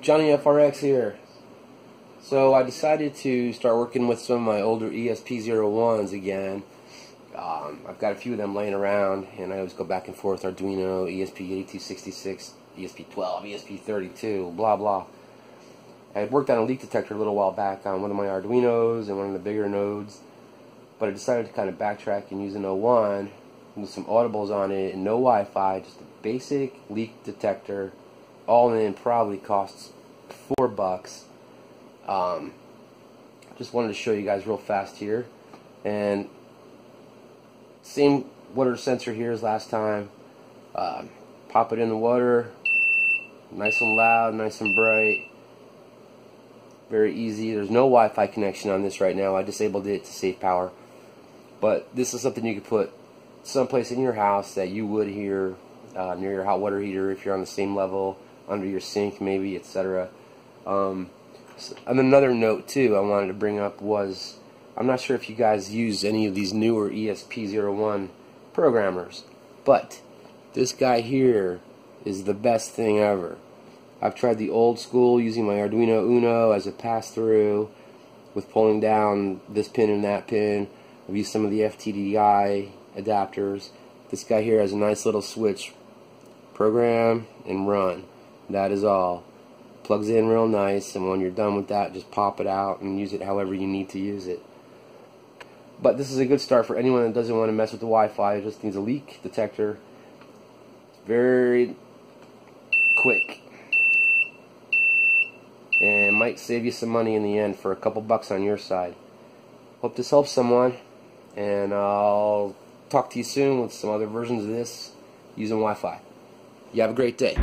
Johnny FRX here. So I decided to start working with some of my older ESP01s again. Um, I've got a few of them laying around, and I always go back and forth Arduino, ESP8266, ESP12, ESP32, blah blah. I had worked on a leak detector a little while back on one of my Arduinos and one of the bigger nodes, but I decided to kind of backtrack and use an 01 with some audibles on it and no Wi-Fi, just a basic leak detector all in probably costs four bucks. Um, just wanted to show you guys real fast here, and same water sensor here as last time. Uh, pop it in the water, nice and loud, nice and bright. Very easy. There's no Wi-Fi connection on this right now. I disabled it to save power. But this is something you could put someplace in your house that you would hear uh, near your hot water heater if you're on the same level under your sink, maybe, etc. Um, and another note too I wanted to bring up was I'm not sure if you guys use any of these newer ESP01 programmers, but this guy here is the best thing ever. I've tried the old school using my Arduino Uno as a pass-through with pulling down this pin and that pin. I've used some of the FTDI adapters. This guy here has a nice little switch. Program and run. That is all. Plugs in real nice, and when you're done with that, just pop it out and use it however you need to use it. But this is a good start for anyone that doesn't want to mess with the Wi-Fi. It just needs a leak detector. Very quick. And might save you some money in the end for a couple bucks on your side. Hope this helps someone. And I'll talk to you soon with some other versions of this using Wi-Fi. You have a great day.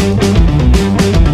Thank you.